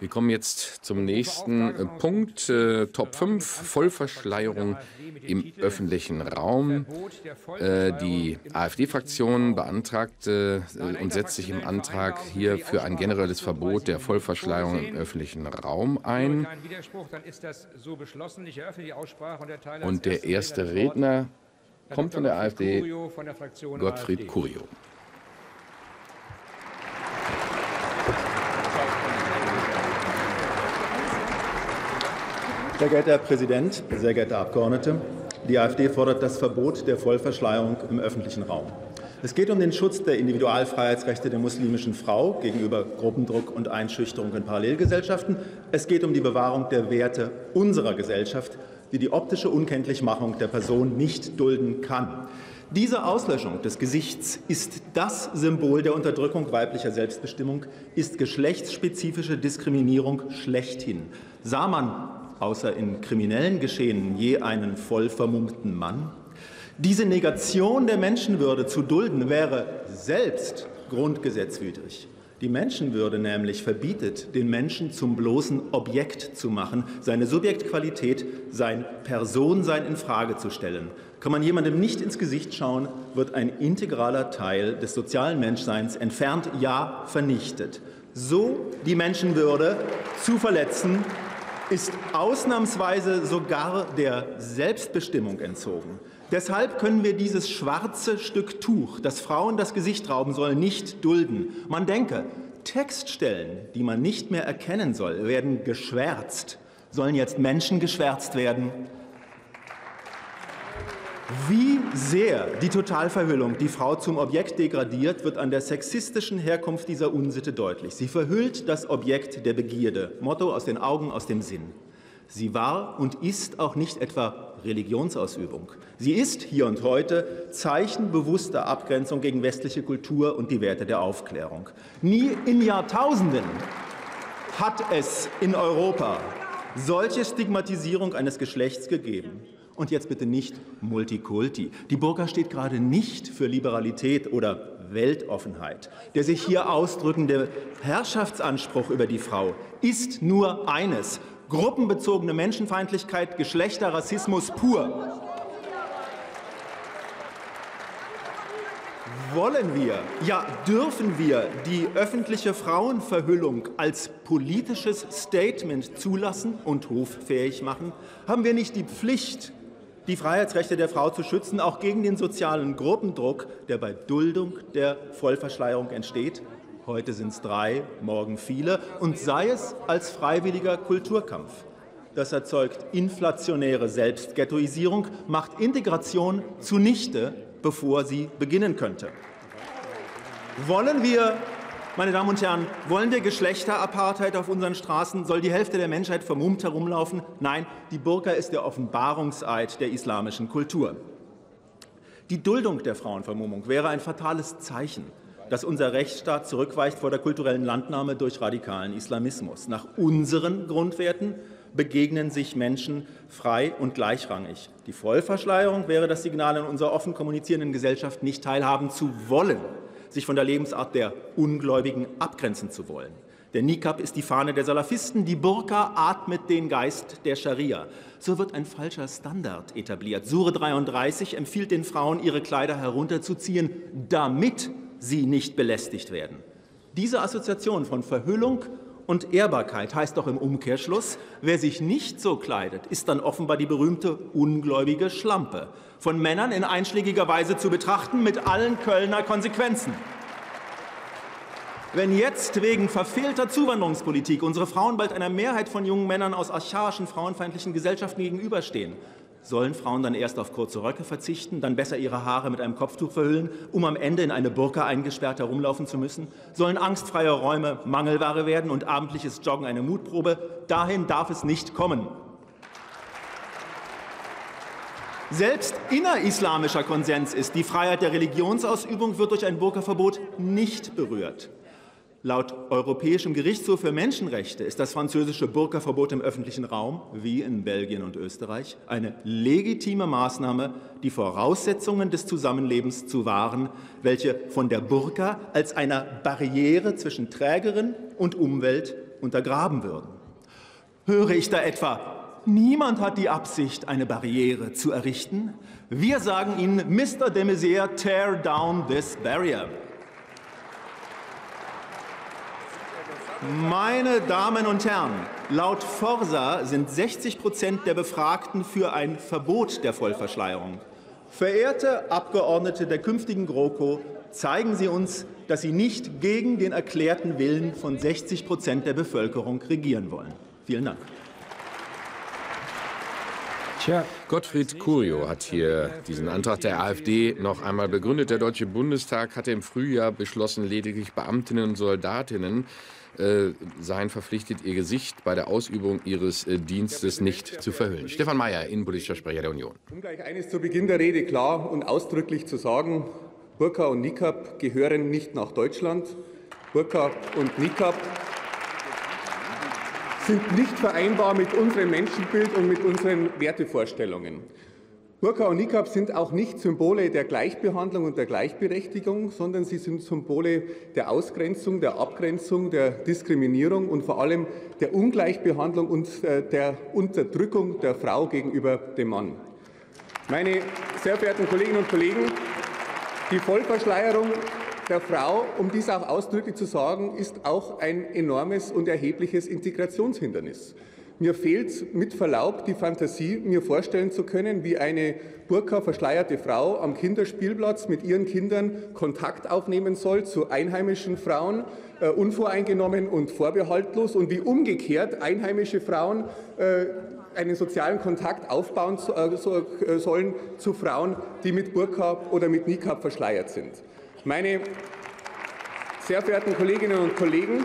Wir kommen jetzt zum nächsten äh, Punkt. Äh, Top 5, Vollverschleierung im öffentlichen Raum. Äh, die AfD-Fraktion beantragte äh, und setzt sich im Antrag hier für ein generelles Verbot der Vollverschleierung im öffentlichen Raum ein. Und der erste Redner kommt von der AfD, Gottfried Curio. Sehr geehrter Herr Präsident, sehr geehrte Abgeordnete, die AfD fordert das Verbot der Vollverschleierung im öffentlichen Raum. Es geht um den Schutz der Individualfreiheitsrechte der muslimischen Frau gegenüber Gruppendruck und Einschüchterung in Parallelgesellschaften. Es geht um die Bewahrung der Werte unserer Gesellschaft, die die optische Unkenntlichmachung der Person nicht dulden kann. Diese Auslöschung des Gesichts ist das Symbol der Unterdrückung weiblicher Selbstbestimmung, ist geschlechtsspezifische Diskriminierung schlechthin. Sah man außer in kriminellen Geschehen je einen voll vermummten Mann? Diese Negation der Menschenwürde zu dulden wäre selbst grundgesetzwidrig. Die Menschenwürde nämlich verbietet, den Menschen zum bloßen Objekt zu machen, seine Subjektqualität, sein Personsein in Frage zu stellen. Kann man jemandem nicht ins Gesicht schauen, wird ein integraler Teil des sozialen Menschseins entfernt, ja vernichtet. So die Menschenwürde zu verletzen, ist ausnahmsweise sogar der Selbstbestimmung entzogen. Deshalb können wir dieses schwarze Stück Tuch, das Frauen das Gesicht rauben soll, nicht dulden. Man denke, Textstellen, die man nicht mehr erkennen soll, werden geschwärzt. Sollen jetzt Menschen geschwärzt werden? Wie sehr die Totalverhüllung die Frau zum Objekt degradiert, wird an der sexistischen Herkunft dieser Unsitte deutlich. Sie verhüllt das Objekt der Begierde. Motto aus den Augen, aus dem Sinn. Sie war und ist auch nicht etwa Religionsausübung. Sie ist hier und heute Zeichen bewusster Abgrenzung gegen westliche Kultur und die Werte der Aufklärung. Nie in Jahrtausenden hat es in Europa solche Stigmatisierung eines Geschlechts gegeben. Und jetzt bitte nicht Multikulti. Die Burka steht gerade nicht für Liberalität oder Weltoffenheit. Der sich hier ausdrückende Herrschaftsanspruch über die Frau ist nur eines, gruppenbezogene Menschenfeindlichkeit, Geschlechterrassismus pur. Wollen wir, ja dürfen wir die öffentliche Frauenverhüllung als politisches Statement zulassen und hoffähig machen? Haben wir nicht die Pflicht, die Freiheitsrechte der Frau zu schützen, auch gegen den sozialen Gruppendruck, der bei Duldung der Vollverschleierung entsteht. Heute sind es drei, morgen viele, und sei es als freiwilliger Kulturkampf. Das erzeugt inflationäre Selbstghettoisierung, macht Integration zunichte, bevor sie beginnen könnte. Wollen wir meine Damen und Herren, wollen wir Geschlechterapartheid auf unseren Straßen? Soll die Hälfte der Menschheit vermummt herumlaufen? Nein, die Burka ist der Offenbarungseid der islamischen Kultur. Die Duldung der Frauenvermummung wäre ein fatales Zeichen, dass unser Rechtsstaat zurückweicht vor der kulturellen Landnahme durch radikalen Islamismus. Nach unseren Grundwerten begegnen sich Menschen frei und gleichrangig. Die Vollverschleierung wäre das Signal in unserer offen kommunizierenden Gesellschaft, nicht teilhaben zu wollen sich von der Lebensart der Ungläubigen abgrenzen zu wollen. Der Nikab ist die Fahne der Salafisten, die Burka atmet den Geist der Scharia. So wird ein falscher Standard etabliert. Sure 33 empfiehlt den Frauen, ihre Kleider herunterzuziehen, damit sie nicht belästigt werden. Diese Assoziation von Verhüllung und Ehrbarkeit heißt doch im Umkehrschluss, wer sich nicht so kleidet, ist dann offenbar die berühmte ungläubige Schlampe, von Männern in einschlägiger Weise zu betrachten mit allen Kölner Konsequenzen. Wenn jetzt wegen verfehlter Zuwanderungspolitik unsere Frauen bald einer Mehrheit von jungen Männern aus archaischen, frauenfeindlichen Gesellschaften gegenüberstehen, Sollen Frauen dann erst auf kurze Röcke verzichten, dann besser ihre Haare mit einem Kopftuch verhüllen, um am Ende in eine Burka eingesperrt herumlaufen zu müssen? Sollen angstfreie Räume Mangelware werden und abendliches Joggen eine Mutprobe? Dahin darf es nicht kommen. Selbst innerislamischer Konsens ist, die Freiheit der Religionsausübung wird durch ein Burka-Verbot nicht berührt. Laut Europäischem Gerichtshof für Menschenrechte ist das französische Burka-Verbot im öffentlichen Raum, wie in Belgien und Österreich, eine legitime Maßnahme, die Voraussetzungen des Zusammenlebens zu wahren, welche von der Burka als einer Barriere zwischen Trägerin und Umwelt untergraben würden. Höre ich da etwa, niemand hat die Absicht, eine Barriere zu errichten? Wir sagen Ihnen, Mr. de Maizière, tear down this barrier. Meine Damen und Herren, laut Forsa sind 60 Prozent der Befragten für ein Verbot der Vollverschleierung. Verehrte Abgeordnete der künftigen GroKo, zeigen Sie uns, dass Sie nicht gegen den erklärten Willen von 60 Prozent der Bevölkerung regieren wollen. Vielen Dank. Tja. Gottfried Curio hat hier diesen Antrag der AfD noch einmal begründet. Der Deutsche Bundestag hatte im Frühjahr beschlossen, lediglich Beamtinnen und Soldatinnen äh, seien verpflichtet, ihr Gesicht bei der Ausübung ihres äh, Dienstes nicht zu verhüllen. Stefan Mayer, innenpolitischer Sprecher der Union. Um gleich eines zu Beginn der Rede klar und ausdrücklich zu sagen, Burka und Nikab gehören nicht nach Deutschland. Burka und Nikab sind nicht vereinbar mit unserem Menschenbild und mit unseren Wertevorstellungen. Burka und Nikab sind auch nicht Symbole der Gleichbehandlung und der Gleichberechtigung, sondern sie sind Symbole der Ausgrenzung, der Abgrenzung, der Diskriminierung und vor allem der Ungleichbehandlung und äh, der Unterdrückung der Frau gegenüber dem Mann. Meine sehr verehrten Kolleginnen und Kollegen, die Vollverschleierung der Frau, um dies auch ausdrücklich zu sagen, ist auch ein enormes und erhebliches Integrationshindernis. Mir fehlt mit Verlaub die Fantasie, mir vorstellen zu können, wie eine Burka-verschleierte Frau am Kinderspielplatz mit ihren Kindern Kontakt aufnehmen soll zu einheimischen Frauen, äh, unvoreingenommen und vorbehaltlos, und wie umgekehrt einheimische Frauen äh, einen sozialen Kontakt aufbauen äh, so, äh, sollen zu Frauen, die mit Burka oder mit Nikab verschleiert sind. Meine sehr verehrten Kolleginnen und Kollegen,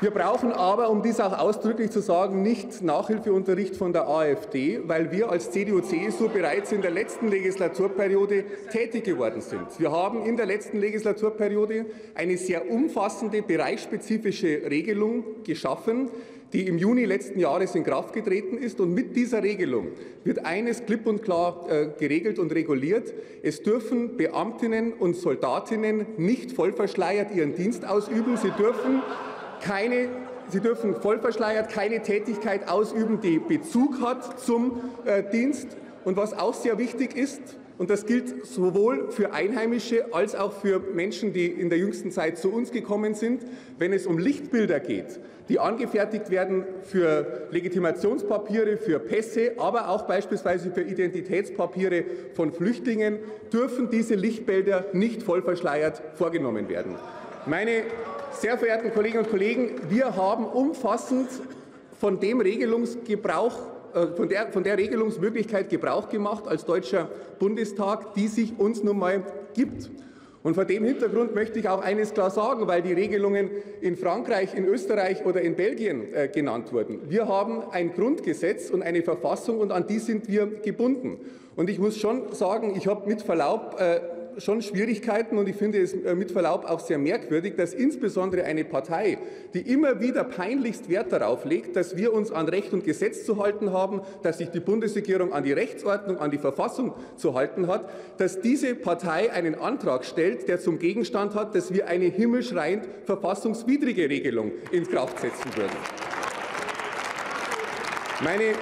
wir brauchen aber, um dies auch ausdrücklich zu sagen, nicht Nachhilfeunterricht von der AfD, weil wir als CDU-CSU bereits in der letzten Legislaturperiode tätig geworden sind. Wir haben in der letzten Legislaturperiode eine sehr umfassende bereichsspezifische Regelung geschaffen, die im Juni letzten Jahres in Kraft getreten ist. Und mit dieser Regelung wird eines klipp und klar äh, geregelt und reguliert. Es dürfen Beamtinnen und Soldatinnen nicht vollverschleiert ihren Dienst ausüben. Sie dürfen keine Sie dürfen vollverschleiert keine Tätigkeit ausüben, die Bezug hat zum äh, Dienst. Und was auch sehr wichtig ist, und das gilt sowohl für Einheimische als auch für Menschen, die in der jüngsten Zeit zu uns gekommen sind, wenn es um Lichtbilder geht, die angefertigt werden für Legitimationspapiere, für Pässe, aber auch beispielsweise für Identitätspapiere von Flüchtlingen, dürfen diese Lichtbilder nicht vollverschleiert vorgenommen werden. Meine sehr verehrten Kolleginnen und Kollegen, wir haben umfassend von dem Regelungsgebrauch äh, von der, von der Regelungsmöglichkeit Gebrauch gemacht als Deutscher Bundestag, die sich uns nun mal gibt. Und vor dem Hintergrund möchte ich auch eines klar sagen, weil die Regelungen in Frankreich, in Österreich oder in Belgien äh, genannt wurden. Wir haben ein Grundgesetz und eine Verfassung und an die sind wir gebunden. Und ich muss schon sagen, ich habe mit Verlaub äh, schon Schwierigkeiten und ich finde es äh, mit Verlaub auch sehr merkwürdig, dass insbesondere eine Partei, die immer wieder peinlichst Wert darauf legt, dass wir uns an Recht und Gesetz zu halten haben, dass sich die Bundesregierung an die Rechtsordnung, an die Verfassung zu halten hat, dass diese Partei einen Antrag stellt, der zum Gegenstand hat, dass wir eine himmelschreiend verfassungswidrige Regelung in Kraft setzen würden. Meine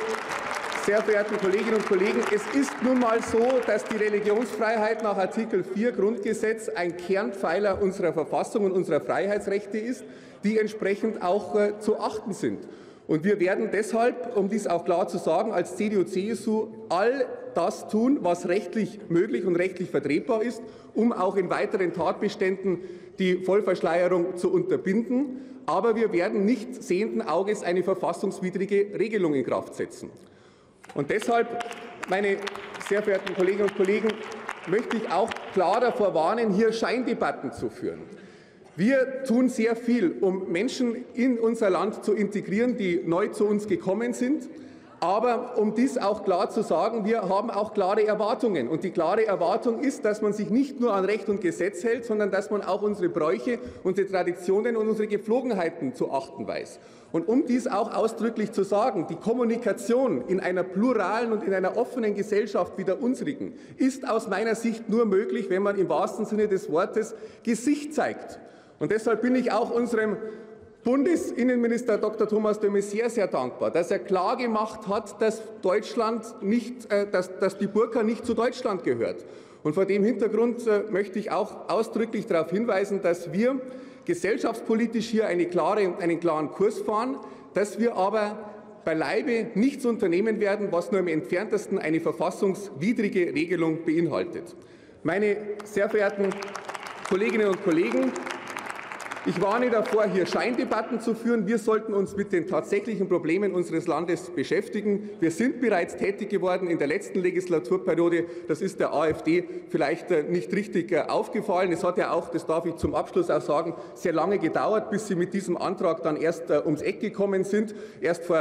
sehr verehrten Kolleginnen und Kollegen, es ist nun mal so, dass die Religionsfreiheit nach Artikel 4 Grundgesetz ein Kernpfeiler unserer Verfassung und unserer Freiheitsrechte ist, die entsprechend auch äh, zu achten sind. Und wir werden deshalb, um dies auch klar zu sagen, als CDU-CSU all das tun, was rechtlich möglich und rechtlich vertretbar ist, um auch in weiteren Tatbeständen die Vollverschleierung zu unterbinden. Aber wir werden nicht sehenden Auges eine verfassungswidrige Regelung in Kraft setzen. Und deshalb, meine sehr verehrten Kolleginnen und Kollegen, möchte ich auch klar davor warnen, hier Scheindebatten zu führen. Wir tun sehr viel, um Menschen in unser Land zu integrieren, die neu zu uns gekommen sind. Aber um dies auch klar zu sagen, wir haben auch klare Erwartungen. Und die klare Erwartung ist, dass man sich nicht nur an Recht und Gesetz hält, sondern dass man auch unsere Bräuche, unsere Traditionen und unsere Geflogenheiten zu achten weiß. Und um dies auch ausdrücklich zu sagen, die Kommunikation in einer pluralen und in einer offenen Gesellschaft wie der unsrigen ist aus meiner Sicht nur möglich, wenn man im wahrsten Sinne des Wortes Gesicht zeigt. Und deshalb bin ich auch unserem Bundesinnenminister Dr. Thomas de Maizière sehr dankbar, dass er klar gemacht hat, dass Deutschland nicht, äh, dass, dass die Burka nicht zu Deutschland gehört. Und vor dem Hintergrund äh, möchte ich auch ausdrücklich darauf hinweisen, dass wir gesellschaftspolitisch hier eine klare, einen klaren Kurs fahren, dass wir aber beileibe nichts unternehmen werden, was nur im entferntesten eine verfassungswidrige Regelung beinhaltet. Meine sehr verehrten Kolleginnen und Kollegen, ich warne davor, hier Scheindebatten zu führen. Wir sollten uns mit den tatsächlichen Problemen unseres Landes beschäftigen. Wir sind bereits tätig geworden in der letzten Legislaturperiode. Das ist der AfD vielleicht äh, nicht richtig äh, aufgefallen. Es hat ja auch, das darf ich zum Abschluss auch sagen, sehr lange gedauert, bis Sie mit diesem Antrag dann erst äh, ums Eck gekommen sind. Erst vor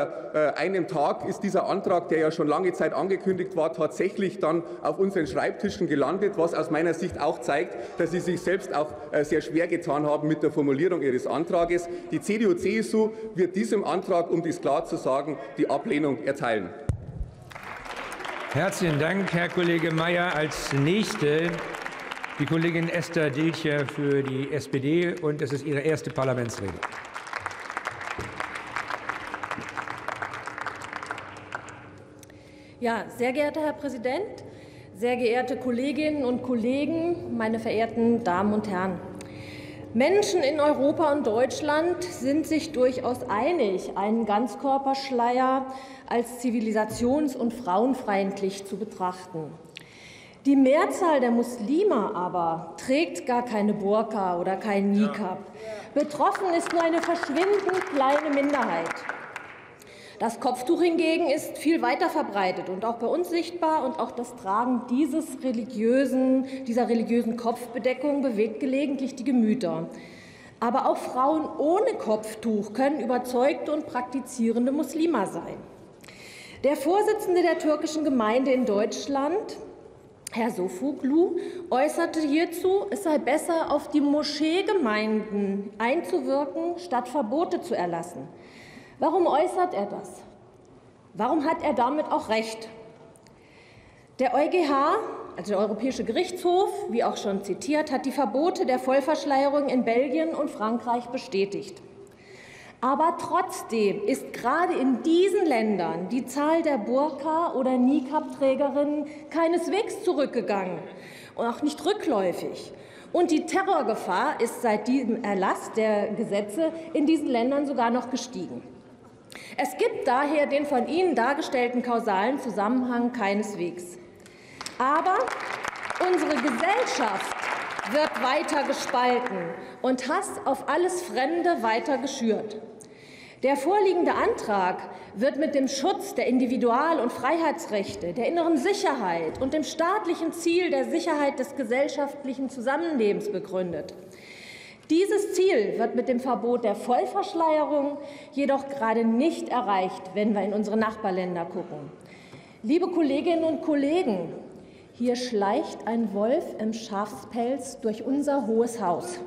einem Tag ist dieser Antrag, der ja schon lange Zeit angekündigt war, tatsächlich dann auf unseren Schreibtischen gelandet, was aus meiner Sicht auch zeigt, dass Sie sich selbst auch sehr schwer getan haben mit der Formulierung Formulierung Ihres Antrages. Die CDU-CSU wird diesem Antrag, um dies klar zu sagen, die Ablehnung erteilen. Herzlichen Dank, Herr Kollege Mayer. Als nächste die Kollegin Esther Dilcher für die SPD, und es ist ihre erste Parlamentsrede. Ja, sehr geehrter Herr Präsident, sehr geehrte Kolleginnen und Kollegen, meine verehrten Damen und Herren! Menschen in Europa und Deutschland sind sich durchaus einig, einen Ganzkörperschleier als zivilisations- und frauenfeindlich zu betrachten. Die Mehrzahl der Muslime aber trägt gar keine Burka oder kein Nikab. Betroffen ist nur eine verschwindend kleine Minderheit. Das Kopftuch hingegen ist viel weiter verbreitet und auch bei uns sichtbar und auch das Tragen dieses religiösen, dieser religiösen Kopfbedeckung bewegt gelegentlich die Gemüter. Aber auch Frauen ohne Kopftuch können überzeugte und praktizierende Muslime sein. Der Vorsitzende der türkischen Gemeinde in Deutschland, Herr Sofuglu, äußerte hierzu, es sei besser, auf die Moscheegemeinden einzuwirken, statt Verbote zu erlassen. Warum äußert er das? Warum hat er damit auch recht? Der EuGH, also der Europäische Gerichtshof, wie auch schon zitiert, hat die Verbote der Vollverschleierung in Belgien und Frankreich bestätigt. Aber trotzdem ist gerade in diesen Ländern die Zahl der Burka- oder Nikab-Trägerinnen keineswegs zurückgegangen und auch nicht rückläufig. Und die Terrorgefahr ist seit diesem Erlass der Gesetze in diesen Ländern sogar noch gestiegen. Es gibt daher den von Ihnen dargestellten kausalen Zusammenhang keineswegs. Aber unsere Gesellschaft wird weiter gespalten und Hass auf alles Fremde weiter geschürt. Der vorliegende Antrag wird mit dem Schutz der Individual- und Freiheitsrechte, der inneren Sicherheit und dem staatlichen Ziel der Sicherheit des gesellschaftlichen Zusammenlebens begründet. Dieses Ziel wird mit dem Verbot der Vollverschleierung jedoch gerade nicht erreicht, wenn wir in unsere Nachbarländer gucken. Liebe Kolleginnen und Kollegen, hier schleicht ein Wolf im Schafspelz durch unser Hohes Haus.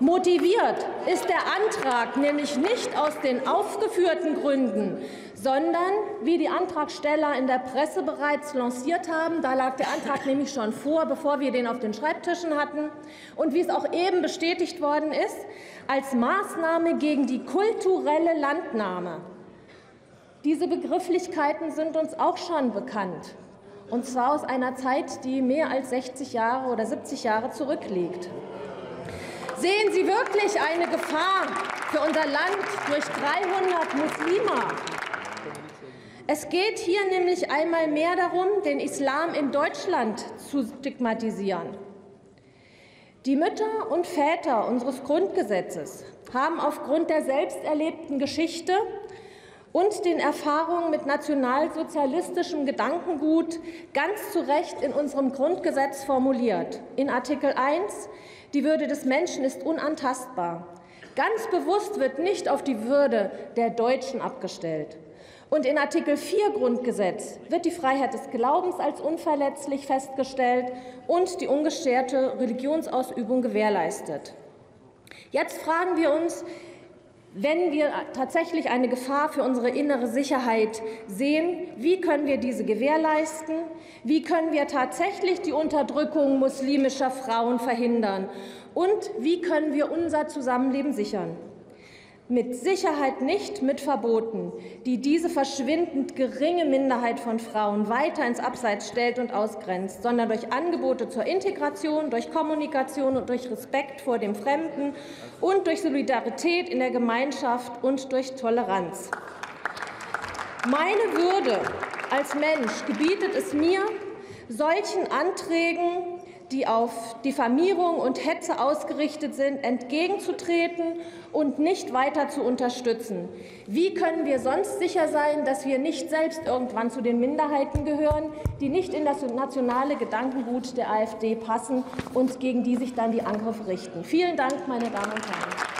Motiviert ist der Antrag nämlich nicht aus den aufgeführten Gründen, sondern wie die Antragsteller in der Presse bereits lanciert haben, da lag der Antrag nämlich schon vor, bevor wir den auf den Schreibtischen hatten, und wie es auch eben bestätigt worden ist, als Maßnahme gegen die kulturelle Landnahme. Diese Begrifflichkeiten sind uns auch schon bekannt, und zwar aus einer Zeit, die mehr als 60 Jahre oder 70 Jahre zurückliegt. Sehen Sie wirklich eine Gefahr für unser Land durch 300 Muslime? Es geht hier nämlich einmal mehr darum, den Islam in Deutschland zu stigmatisieren. Die Mütter und Väter unseres Grundgesetzes haben aufgrund der selbst erlebten Geschichte und den Erfahrungen mit nationalsozialistischem Gedankengut ganz zu Recht in unserem Grundgesetz formuliert. In Artikel 1, die Würde des Menschen ist unantastbar. Ganz bewusst wird nicht auf die Würde der Deutschen abgestellt. Und in Artikel 4 Grundgesetz wird die Freiheit des Glaubens als unverletzlich festgestellt und die ungestörte Religionsausübung gewährleistet. Jetzt fragen wir uns, wenn wir tatsächlich eine Gefahr für unsere innere Sicherheit sehen, wie können wir diese gewährleisten? Wie können wir tatsächlich die Unterdrückung muslimischer Frauen verhindern? Und wie können wir unser Zusammenleben sichern? Mit Sicherheit nicht mit Verboten, die diese verschwindend geringe Minderheit von Frauen weiter ins Abseits stellt und ausgrenzt, sondern durch Angebote zur Integration, durch Kommunikation und durch Respekt vor dem Fremden und durch Solidarität in der Gemeinschaft und durch Toleranz. Meine Würde als Mensch gebietet es mir, solchen Anträgen die auf Diffamierung und Hetze ausgerichtet sind, entgegenzutreten und nicht weiter zu unterstützen. Wie können wir sonst sicher sein, dass wir nicht selbst irgendwann zu den Minderheiten gehören, die nicht in das nationale Gedankengut der AfD passen und gegen die sich dann die Angriffe richten? Vielen Dank, meine Damen und Herren.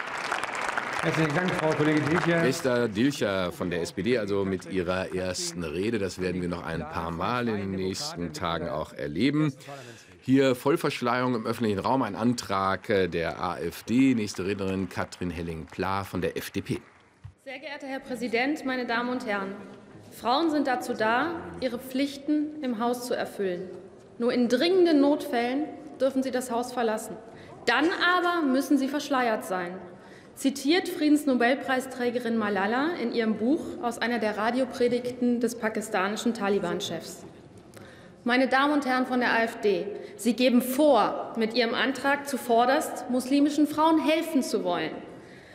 Herzlichen Dank, Frau Kollegin Dilcher. Esther Dilcher von der SPD, also mit ihrer ersten Rede. Das werden wir noch ein paar Mal in den nächsten Tagen auch erleben. Hier Vollverschleierung im öffentlichen Raum, ein Antrag äh, der AfD. Nächste Rednerin Katrin Helling-Pla von der FDP. Sehr geehrter Herr Präsident, meine Damen und Herren! Frauen sind dazu da, ihre Pflichten im Haus zu erfüllen. Nur in dringenden Notfällen dürfen sie das Haus verlassen. Dann aber müssen sie verschleiert sein zitiert Friedensnobelpreisträgerin Malala in ihrem Buch aus einer der Radiopredigten des pakistanischen Taliban-Chefs. Meine Damen und Herren von der AfD, Sie geben vor, mit Ihrem Antrag zuvorderst muslimischen Frauen helfen zu wollen.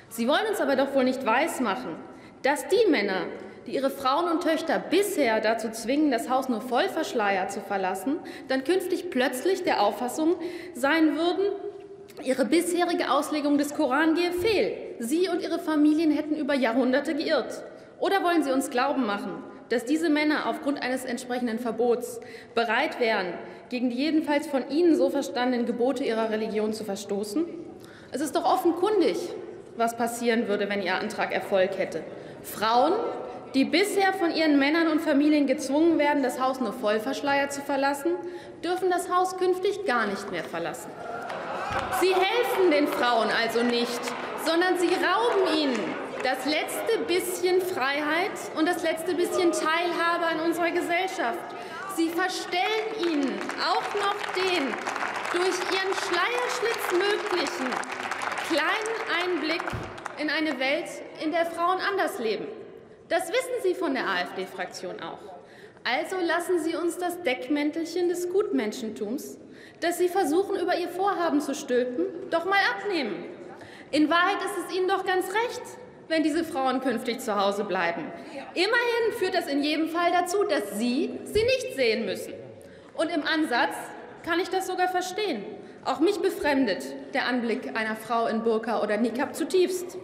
Sie wollen uns aber doch wohl nicht weismachen, dass die Männer, die ihre Frauen und Töchter bisher dazu zwingen, das Haus nur voll verschleiert zu verlassen, dann künftig plötzlich der Auffassung sein würden, Ihre bisherige Auslegung des Koran gehe fehl. Sie und Ihre Familien hätten über Jahrhunderte geirrt. Oder wollen Sie uns glauben machen, dass diese Männer aufgrund eines entsprechenden Verbots bereit wären, gegen die jedenfalls von Ihnen so verstandenen Gebote ihrer Religion zu verstoßen? Es ist doch offenkundig, was passieren würde, wenn Ihr Antrag Erfolg hätte. Frauen, die bisher von ihren Männern und Familien gezwungen werden, das Haus nur voll verschleiert zu verlassen, dürfen das Haus künftig gar nicht mehr verlassen. Sie helfen den Frauen also nicht, sondern sie rauben ihnen das letzte bisschen Freiheit und das letzte bisschen Teilhabe an unserer Gesellschaft. Sie verstellen ihnen auch noch den durch ihren Schleierschlitz möglichen kleinen Einblick in eine Welt, in der Frauen anders leben. Das wissen Sie von der AfD-Fraktion auch. Also lassen Sie uns das Deckmäntelchen des Gutmenschentums dass Sie versuchen, über Ihr Vorhaben zu stülpen, doch mal abnehmen. In Wahrheit ist es Ihnen doch ganz recht, wenn diese Frauen künftig zu Hause bleiben. Immerhin führt das in jedem Fall dazu, dass Sie sie nicht sehen müssen. Und im Ansatz kann ich das sogar verstehen. Auch mich befremdet der Anblick einer Frau in Burka oder Nikab zutiefst.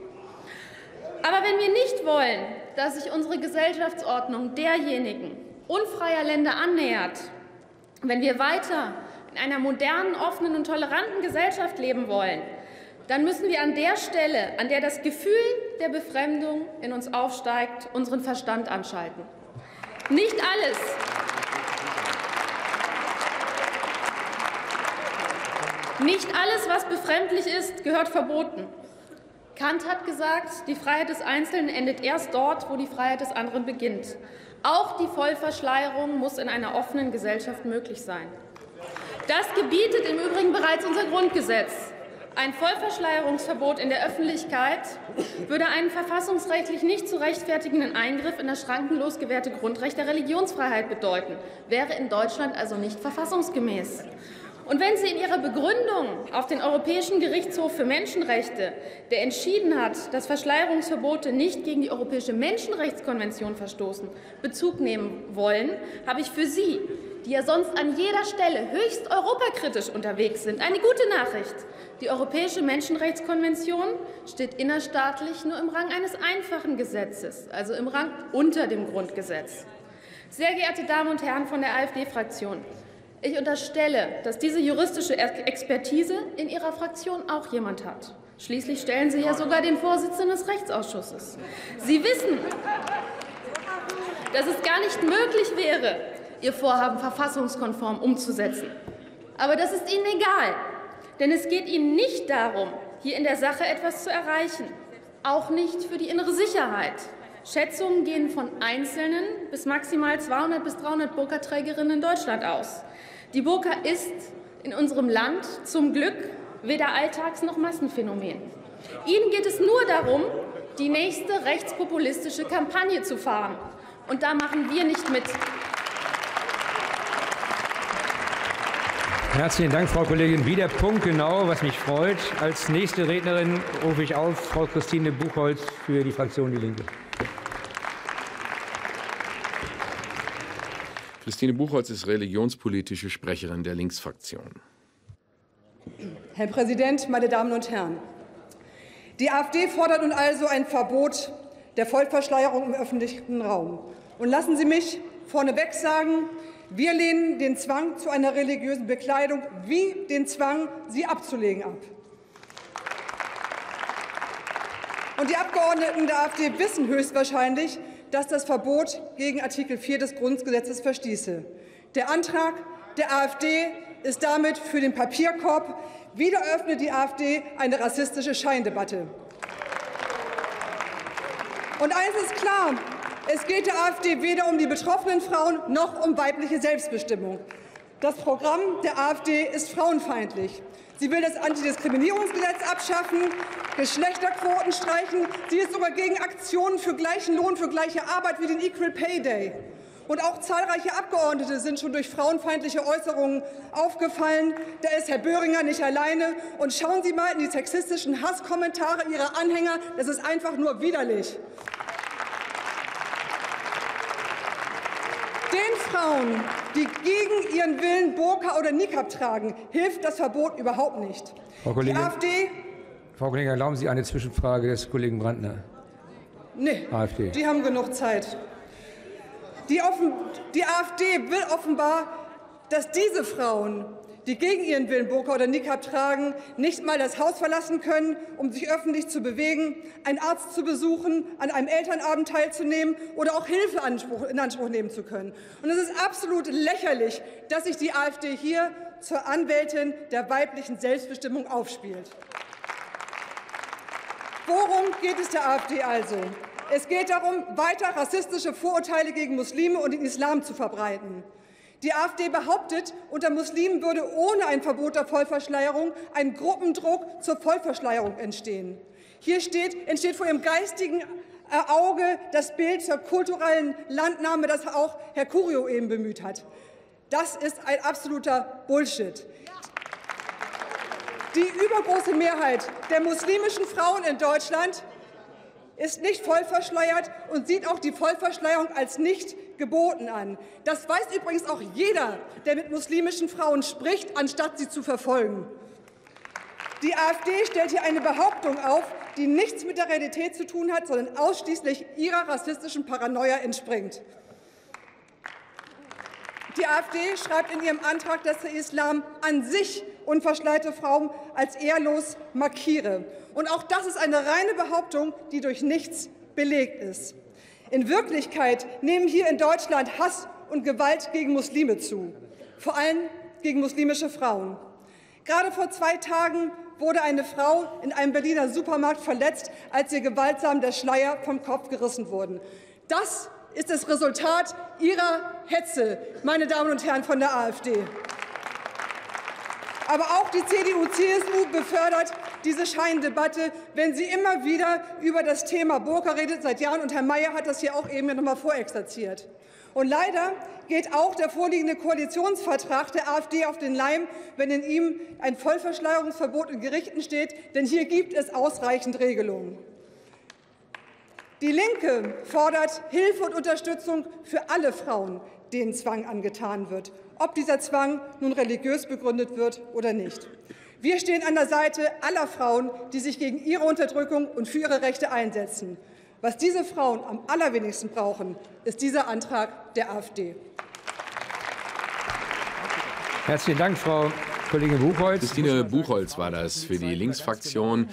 Aber wenn wir nicht wollen, dass sich unsere Gesellschaftsordnung derjenigen unfreier Länder annähert, wenn wir weiter in einer modernen, offenen und toleranten Gesellschaft leben wollen, dann müssen wir an der Stelle, an der das Gefühl der Befremdung in uns aufsteigt, unseren Verstand anschalten. Nicht alles. Nicht alles, was befremdlich ist, gehört verboten. Kant hat gesagt, die Freiheit des Einzelnen endet erst dort, wo die Freiheit des anderen beginnt. Auch die Vollverschleierung muss in einer offenen Gesellschaft möglich sein. Das gebietet im Übrigen bereits unser Grundgesetz. Ein Vollverschleierungsverbot in der Öffentlichkeit würde einen verfassungsrechtlich nicht zu rechtfertigenden Eingriff in das schrankenlos gewährte Grundrecht der Religionsfreiheit bedeuten, wäre in Deutschland also nicht verfassungsgemäß. Und wenn Sie in Ihrer Begründung auf den Europäischen Gerichtshof für Menschenrechte, der entschieden hat, dass Verschleierungsverbote nicht gegen die Europäische Menschenrechtskonvention verstoßen, Bezug nehmen wollen, habe ich für Sie die ja sonst an jeder Stelle höchst europakritisch unterwegs sind. Eine gute Nachricht. Die Europäische Menschenrechtskonvention steht innerstaatlich nur im Rang eines einfachen Gesetzes, also im Rang unter dem Grundgesetz. Sehr geehrte Damen und Herren von der AfD-Fraktion, ich unterstelle, dass diese juristische Expertise in Ihrer Fraktion auch jemand hat. Schließlich stellen Sie ja sogar den Vorsitzenden des Rechtsausschusses. Sie wissen, dass es gar nicht möglich wäre, ihr Vorhaben verfassungskonform umzusetzen. Aber das ist Ihnen egal, denn es geht Ihnen nicht darum, hier in der Sache etwas zu erreichen. auch nicht für die innere Sicherheit. Schätzungen gehen von einzelnen bis maximal 200 bis 300 Burka-Trägerinnen in Deutschland aus. Die Burka ist in unserem Land zum Glück weder Alltags- noch Massenphänomen. Ihnen geht es nur darum, die nächste rechtspopulistische Kampagne zu fahren. Und da machen wir nicht mit. Herzlichen Dank, Frau Kollegin. Wieder Punkt genau, was mich freut. Als nächste Rednerin rufe ich auf Frau Christine Buchholz für die Fraktion Die Linke. Christine Buchholz ist religionspolitische Sprecherin der Linksfraktion. Herr Präsident, meine Damen und Herren! Die AfD fordert nun also ein Verbot der Vollverschleierung im öffentlichen Raum. Und lassen Sie mich vorneweg sagen, wir lehnen den Zwang zu einer religiösen Bekleidung wie den Zwang, sie abzulegen, ab. Und die Abgeordneten der AfD wissen höchstwahrscheinlich, dass das Verbot gegen Artikel 4 des Grundgesetzes verstieße. Der Antrag der AfD ist damit für den Papierkorb. Wieder öffnet die AfD eine rassistische Scheindebatte. Und eines ist klar, es geht der AfD weder um die betroffenen Frauen noch um weibliche Selbstbestimmung. Das Programm der AfD ist frauenfeindlich. Sie will das Antidiskriminierungsgesetz abschaffen, Geschlechterquoten streichen. Sie ist sogar gegen Aktionen für gleichen Lohn für gleiche Arbeit wie den Equal Pay Day. Und auch zahlreiche Abgeordnete sind schon durch frauenfeindliche Äußerungen aufgefallen. Da ist Herr Böhringer nicht alleine. Und schauen Sie mal in die sexistischen Hasskommentare Ihrer Anhänger. Das ist einfach nur widerlich. Den Frauen, die gegen ihren Willen Burka oder Nikab tragen, hilft das Verbot überhaupt nicht. Frau Kollegin, die AfD. Frau Kollegin, erlauben Sie eine Zwischenfrage des Kollegen Brandner? Nee, AfD. die haben genug Zeit. Die, offen, die AfD will offenbar, dass diese Frauen die gegen ihren Willen Burka oder Nikab tragen, nicht mal das Haus verlassen können, um sich öffentlich zu bewegen, einen Arzt zu besuchen, an einem Elternabend teilzunehmen oder auch Hilfe in Anspruch nehmen zu können. Und es ist absolut lächerlich, dass sich die AfD hier zur Anwältin der weiblichen Selbstbestimmung aufspielt. Worum geht es der AfD also? Es geht darum, weiter rassistische Vorurteile gegen Muslime und den Islam zu verbreiten. Die AfD behauptet, unter Muslimen würde ohne ein Verbot der Vollverschleierung ein Gruppendruck zur Vollverschleierung entstehen. Hier steht, entsteht vor ihrem geistigen äh, Auge das Bild zur kulturellen Landnahme, das auch Herr Curio eben bemüht hat. Das ist ein absoluter Bullshit. Die übergroße Mehrheit der muslimischen Frauen in Deutschland ist nicht vollverschleiert und sieht auch die Vollverschleierung als nicht geboten an. Das weiß übrigens auch jeder, der mit muslimischen Frauen spricht, anstatt sie zu verfolgen. Die AfD stellt hier eine Behauptung auf, die nichts mit der Realität zu tun hat, sondern ausschließlich ihrer rassistischen Paranoia entspringt. Die AfD schreibt in ihrem Antrag, dass der Islam an sich unverschleierte Frauen als ehrlos markiere. Und auch das ist eine reine Behauptung, die durch nichts belegt ist. In Wirklichkeit nehmen hier in Deutschland Hass und Gewalt gegen Muslime zu, vor allem gegen muslimische Frauen. Gerade vor zwei Tagen wurde eine Frau in einem Berliner Supermarkt verletzt, als ihr gewaltsam der Schleier vom Kopf gerissen wurde. Das ist das Resultat Ihrer Hetze, meine Damen und Herren von der AfD. Aber auch die CDU-CSU befördert diese Scheindebatte, wenn sie immer wieder über das Thema Burka redet seit Jahren. Und Herr Mayer hat das hier auch eben noch mal vorexerziert. Und leider geht auch der vorliegende Koalitionsvertrag der AfD auf den Leim, wenn in ihm ein Vollverschleierungsverbot in Gerichten steht. Denn hier gibt es ausreichend Regelungen. Die Linke fordert Hilfe und Unterstützung für alle Frauen, denen Zwang angetan wird ob dieser Zwang nun religiös begründet wird oder nicht. Wir stehen an der Seite aller Frauen, die sich gegen ihre Unterdrückung und für ihre Rechte einsetzen. Was diese Frauen am allerwenigsten brauchen, ist dieser Antrag der AfD. Herzlichen Dank, Frau Kollegin Buchholz. Christine Buchholz war das für die Linksfraktion.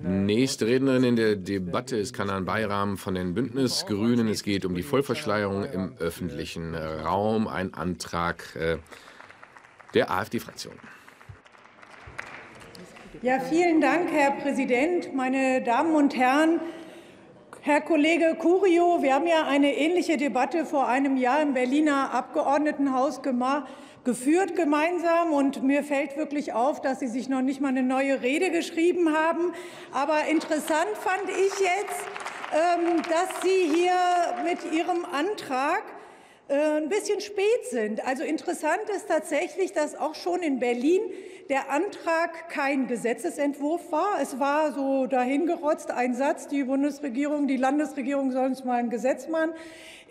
Nächste Rednerin in der Debatte ist Kanan Bayram von den Bündnisgrünen. Es geht um die Vollverschleierung im öffentlichen Raum. Ein Antrag äh, der AfD-Fraktion. Ja, vielen Dank, Herr Präsident, meine Damen und Herren. Herr Kollege Curio, wir haben ja eine ähnliche Debatte vor einem Jahr im Berliner Abgeordnetenhaus gemacht geführt gemeinsam. Und mir fällt wirklich auf, dass Sie sich noch nicht mal eine neue Rede geschrieben haben. Aber interessant fand ich jetzt, ähm, dass Sie hier mit Ihrem Antrag äh, ein bisschen spät sind. Also interessant ist tatsächlich, dass auch schon in Berlin der Antrag kein Gesetzesentwurf war. Es war so dahingerotzt ein Satz, die Bundesregierung, die Landesregierung sollen es mal ein Gesetz machen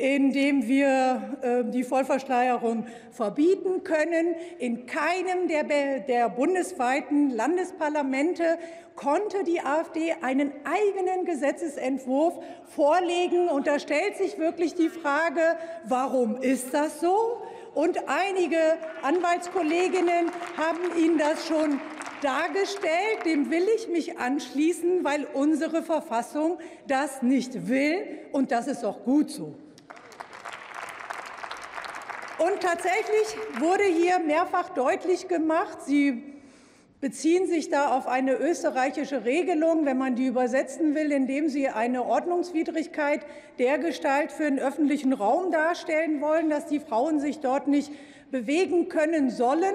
indem wir äh, die Vollverschleierung verbieten können. In keinem der, der bundesweiten Landesparlamente konnte die AfD einen eigenen Gesetzesentwurf vorlegen. Und da stellt sich wirklich die Frage, warum ist das so? Und einige Anwaltskolleginnen haben Ihnen das schon dargestellt. Dem will ich mich anschließen, weil unsere Verfassung das nicht will. Und das ist auch gut so. Und tatsächlich wurde hier mehrfach deutlich gemacht, Sie beziehen sich da auf eine österreichische Regelung, wenn man die übersetzen will, indem Sie eine Ordnungswidrigkeit dergestalt für den öffentlichen Raum darstellen wollen, dass die Frauen sich dort nicht bewegen können sollen.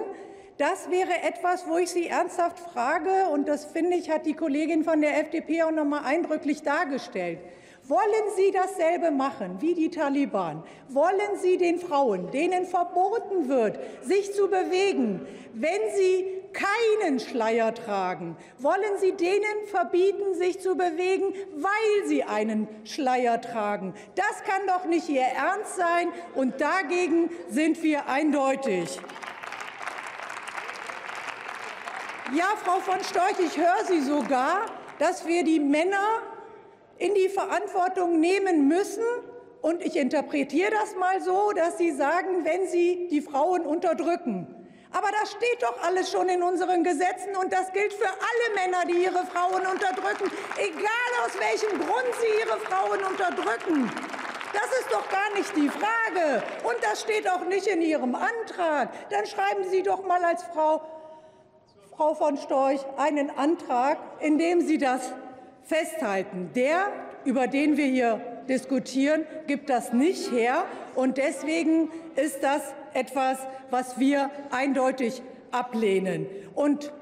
Das wäre etwas, wo ich Sie ernsthaft frage, und das finde ich, hat die Kollegin von der FDP auch noch mal eindrücklich dargestellt. Wollen Sie dasselbe machen wie die Taliban? Wollen Sie den Frauen, denen verboten wird, sich zu bewegen, wenn sie keinen Schleier tragen? Wollen Sie denen verbieten, sich zu bewegen, weil sie einen Schleier tragen? Das kann doch nicht Ihr Ernst sein, und dagegen sind wir eindeutig. Ja, Frau von Storch, ich höre Sie sogar, dass wir die Männer in die Verantwortung nehmen müssen. Und ich interpretiere das mal so, dass Sie sagen, wenn Sie die Frauen unterdrücken. Aber das steht doch alles schon in unseren Gesetzen und das gilt für alle Männer, die ihre Frauen unterdrücken, egal aus welchem Grund sie ihre Frauen unterdrücken. Das ist doch gar nicht die Frage. Und das steht auch nicht in Ihrem Antrag. Dann schreiben Sie doch mal als Frau, Frau von Storch einen Antrag, in dem Sie das festhalten. Der, über den wir hier diskutieren, gibt das nicht her. Und deswegen ist das etwas, was wir eindeutig ablehnen. Und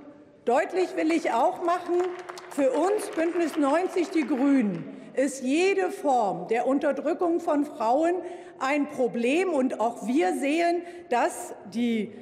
deutlich will ich auch machen, für uns Bündnis 90 Die Grünen ist jede Form der Unterdrückung von Frauen ein Problem. Und auch wir sehen, dass die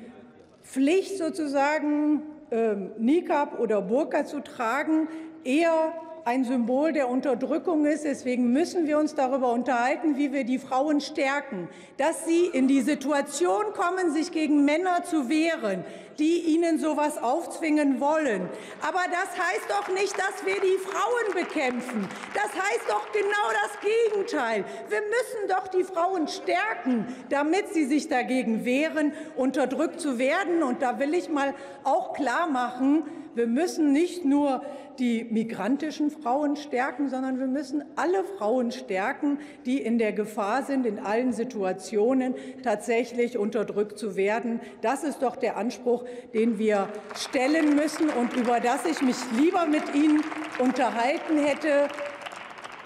Pflicht sozusagen äh, Nikab oder Burka zu tragen eher ein Symbol der Unterdrückung ist. Deswegen müssen wir uns darüber unterhalten, wie wir die Frauen stärken, dass sie in die Situation kommen, sich gegen Männer zu wehren, die ihnen sowas aufzwingen wollen. Aber das heißt doch nicht, dass wir die Frauen bekämpfen. Das heißt doch genau das Gegenteil. Wir müssen doch die Frauen stärken, damit sie sich dagegen wehren, unterdrückt zu werden. Und da will ich mal auch klar machen, wir müssen nicht nur die migrantischen Frauen stärken, sondern wir müssen alle Frauen stärken, die in der Gefahr sind, in allen Situationen tatsächlich unterdrückt zu werden. Das ist doch der Anspruch, den wir stellen müssen und über das ich mich lieber mit Ihnen unterhalten hätte,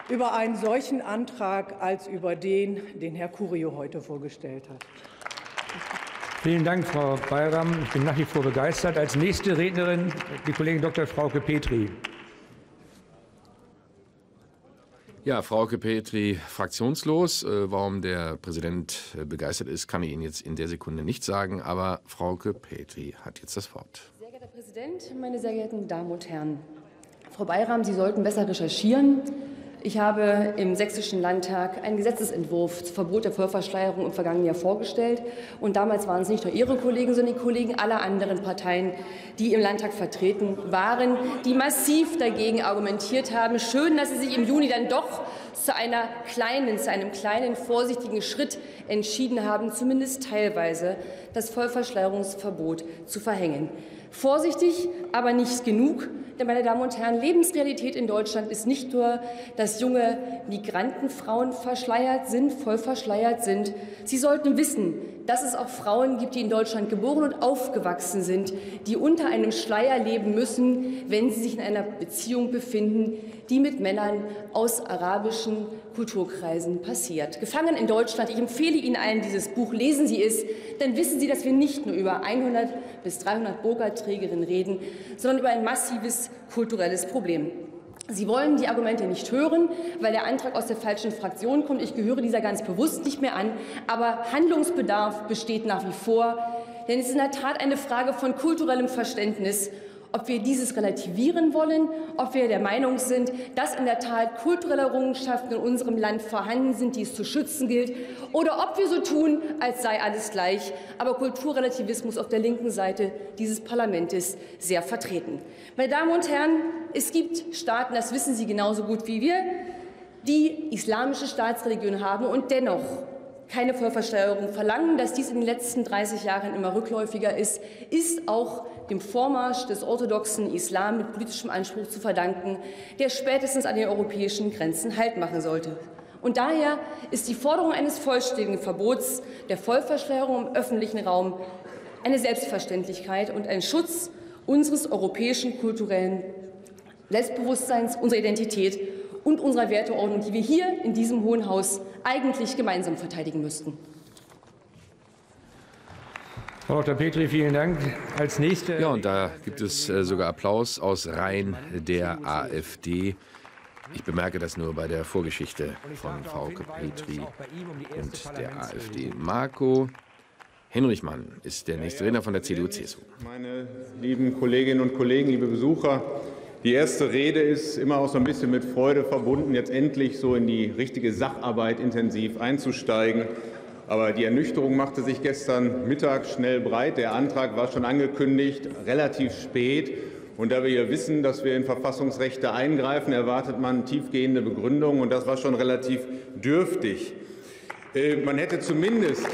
über einen solchen Antrag als über den, den Herr Curio heute vorgestellt hat. Vielen Dank, Frau Bayram. Ich bin nach wie vor begeistert. Als nächste Rednerin die Kollegin Dr. Frauke Petri. Ja, Frauke Petri, fraktionslos. Äh, warum der Präsident äh, begeistert ist, kann ich Ihnen jetzt in der Sekunde nicht sagen. Aber Frauke Petri hat jetzt das Wort. Sehr geehrter Präsident, meine sehr geehrten Damen und Herren! Frau Bayram, Sie sollten besser recherchieren. Ich habe im Sächsischen Landtag einen Gesetzesentwurf zum Verbot der Vollverschleierung im vergangenen Jahr vorgestellt. Und damals waren es nicht nur Ihre Kollegen, sondern die Kollegen aller anderen Parteien, die im Landtag vertreten waren, die massiv dagegen argumentiert haben. Schön, dass Sie sich im Juni dann doch zu einer kleinen, zu einem kleinen, vorsichtigen Schritt entschieden haben, zumindest teilweise das Vollverschleierungsverbot zu verhängen. Vorsichtig, aber nicht genug. Denn, meine Damen und Herren, Lebensrealität in Deutschland ist nicht nur, dass junge Migrantenfrauen verschleiert sind, voll verschleiert sind. Sie sollten wissen, dass es auch Frauen gibt, die in Deutschland geboren und aufgewachsen sind, die unter einem Schleier leben müssen, wenn sie sich in einer Beziehung befinden, die mit Männern aus arabischen Kulturkreisen passiert. Gefangen in Deutschland. Ich empfehle Ihnen allen dieses Buch. Lesen Sie es, dann wissen Sie, dass wir nicht nur über 100 bis 300 Burka-Trägerinnen reden, sondern über ein massives kulturelles Problem. Sie wollen die Argumente nicht hören, weil der Antrag aus der falschen Fraktion kommt. Ich gehöre dieser ganz bewusst nicht mehr an. Aber Handlungsbedarf besteht nach wie vor. Denn es ist in der Tat eine Frage von kulturellem Verständnis ob wir dieses relativieren wollen, ob wir der Meinung sind, dass in der Tat kulturelle Errungenschaften in unserem Land vorhanden sind, die es zu schützen gilt, oder ob wir so tun, als sei alles gleich, aber Kulturrelativismus auf der linken Seite dieses Parlaments sehr vertreten. Meine Damen und Herren, es gibt Staaten, das wissen Sie genauso gut wie wir, die islamische Staatsreligion haben und dennoch keine Vollversteuerung verlangen. Dass dies in den letzten 30 Jahren immer rückläufiger ist, ist auch dem Vormarsch des orthodoxen Islam mit politischem Anspruch zu verdanken, der spätestens an den europäischen Grenzen Halt machen sollte. Und daher ist die Forderung eines vollständigen Verbots der Vollverschwörung im öffentlichen Raum eine Selbstverständlichkeit und ein Schutz unseres europäischen kulturellen Selbstbewusstseins, unserer Identität und unserer Werteordnung, die wir hier in diesem Hohen Haus eigentlich gemeinsam verteidigen müssten. Frau Dr. Petri, vielen Dank. Als nächste. Ja, und da gibt es äh, sogar Applaus aus Reihen der AfD. Ich bemerke das nur bei der Vorgeschichte von Frau Petri und der AfD. Marco Henrichmann ist der nächste Redner von der CDU-CSU. Meine lieben Kolleginnen und Kollegen, liebe Besucher, die erste Rede ist immer auch so ein bisschen mit Freude verbunden, jetzt endlich so in die richtige Sacharbeit intensiv einzusteigen. Aber die Ernüchterung machte sich gestern Mittag schnell breit. Der Antrag war schon angekündigt, relativ spät. Und da wir hier wissen, dass wir in Verfassungsrechte eingreifen, erwartet man tiefgehende Begründungen. Und das war schon relativ dürftig. Äh, man hätte zumindest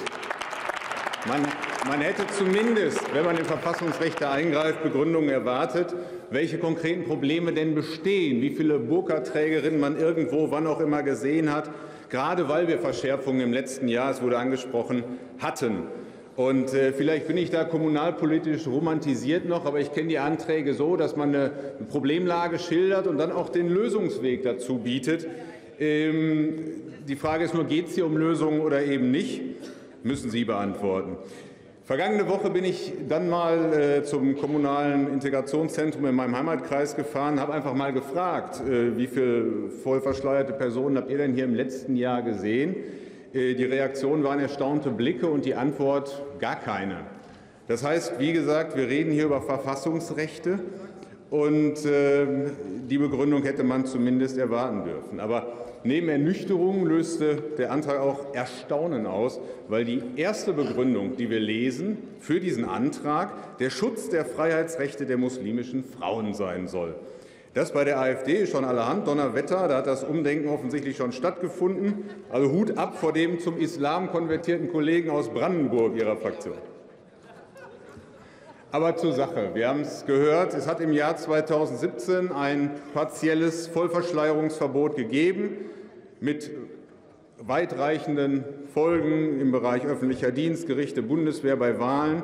man, man, hätte zumindest, wenn man in Verfassungsrechte eingreift, Begründungen erwartet, welche konkreten Probleme denn bestehen, wie viele Burka-Trägerinnen man irgendwo, wann auch immer gesehen hat, gerade weil wir Verschärfungen im letzten Jahr, es wurde angesprochen, hatten. Und äh, vielleicht bin ich da kommunalpolitisch romantisiert noch, aber ich kenne die Anträge so, dass man eine Problemlage schildert und dann auch den Lösungsweg dazu bietet. Ähm, die Frage ist nur, geht es hier um Lösungen oder eben nicht? Müssen Sie beantworten. Vergangene Woche bin ich dann mal äh, zum kommunalen Integrationszentrum in meinem Heimatkreis gefahren, habe einfach mal gefragt, äh, wie viele vollverschleierte Personen habt ihr denn hier im letzten Jahr gesehen? Äh, die Reaktion waren erstaunte Blicke und die Antwort gar keine. Das heißt, wie gesagt, wir reden hier über Verfassungsrechte und äh, die Begründung hätte man zumindest erwarten dürfen. Aber Neben Ernüchterung löste der Antrag auch Erstaunen aus, weil die erste Begründung, die wir lesen für diesen Antrag, der Schutz der Freiheitsrechte der muslimischen Frauen sein soll. Das bei der AfD ist schon allerhand Donnerwetter, da hat das Umdenken offensichtlich schon stattgefunden. Also Hut ab vor dem zum Islam konvertierten Kollegen aus Brandenburg Ihrer Fraktion. Aber zur Sache. Wir haben es gehört, es hat im Jahr 2017 ein partielles Vollverschleierungsverbot gegeben mit weitreichenden Folgen im Bereich öffentlicher Dienst, Gerichte, Bundeswehr bei Wahlen.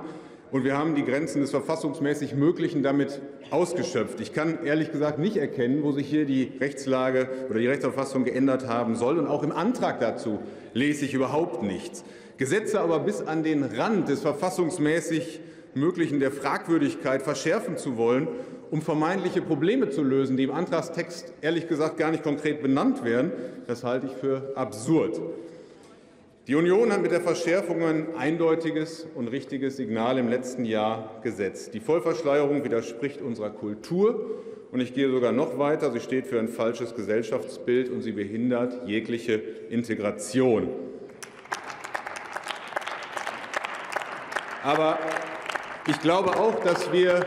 Und wir haben die Grenzen des verfassungsmäßig Möglichen damit ausgeschöpft. Ich kann ehrlich gesagt nicht erkennen, wo sich hier die Rechtslage oder die Rechtsverfassung geändert haben soll. Und auch im Antrag dazu lese ich überhaupt nichts. Gesetze aber bis an den Rand des verfassungsmäßig Möglichen der Fragwürdigkeit verschärfen zu wollen um vermeintliche Probleme zu lösen, die im Antragstext ehrlich gesagt gar nicht konkret benannt werden. Das halte ich für absurd. Die Union hat mit der Verschärfung ein eindeutiges und richtiges Signal im letzten Jahr gesetzt. Die Vollverschleierung widerspricht unserer Kultur und ich gehe sogar noch weiter. Sie steht für ein falsches Gesellschaftsbild und sie behindert jegliche Integration. Aber ich glaube auch, dass wir